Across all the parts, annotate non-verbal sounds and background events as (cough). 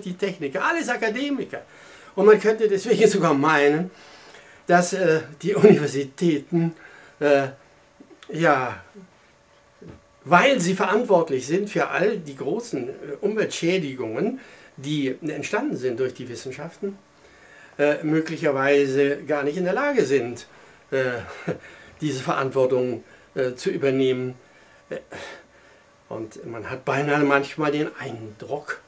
die Techniker, alles Akademiker. Und man könnte deswegen (laughs) sogar meinen, dass äh, die Universitäten, äh, ja, weil sie verantwortlich sind für all die großen äh, Umweltschädigungen, die entstanden sind durch die Wissenschaften, äh, möglicherweise gar nicht in der Lage sind, äh, (laughs) diese Verantwortung äh, zu übernehmen. Und man hat beinahe manchmal den Eindruck,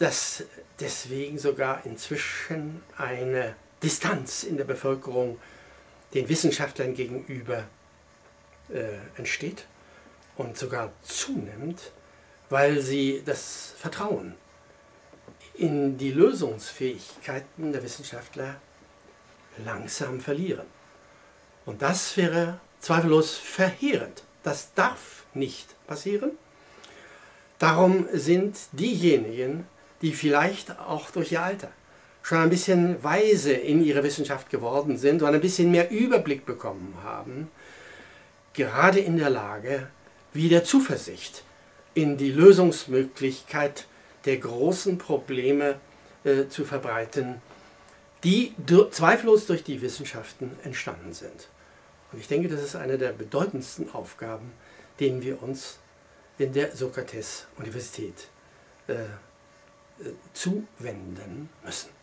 dass deswegen sogar inzwischen eine Distanz in der Bevölkerung den Wissenschaftlern gegenüber äh, entsteht und sogar zunimmt, weil sie das Vertrauen in die Lösungsfähigkeiten der Wissenschaftler langsam verlieren. Und das wäre zweifellos verheerend. Das darf nicht passieren. Darum sind diejenigen, die vielleicht auch durch ihr Alter schon ein bisschen weise in ihrer Wissenschaft geworden sind und ein bisschen mehr Überblick bekommen haben, gerade in der Lage, wieder Zuversicht in die Lösungsmöglichkeit der großen Probleme äh, zu verbreiten, die zweifellos durch die Wissenschaften entstanden sind. Und ich denke, das ist eine der bedeutendsten Aufgaben, denen wir uns in der Sokrates-Universität äh, zuwenden müssen.